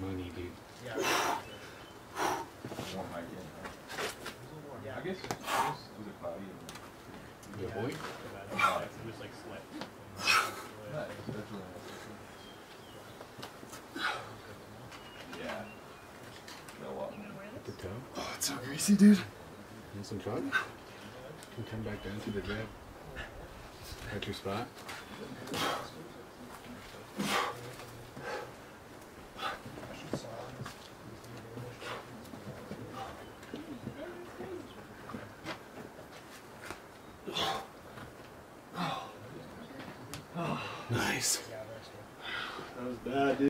money, dude. Yeah. I guess boy. Yeah, Oh, it's so greasy, dude. You some chalk? You can come back down to the bed. At your spot. Nice. That was bad, dude.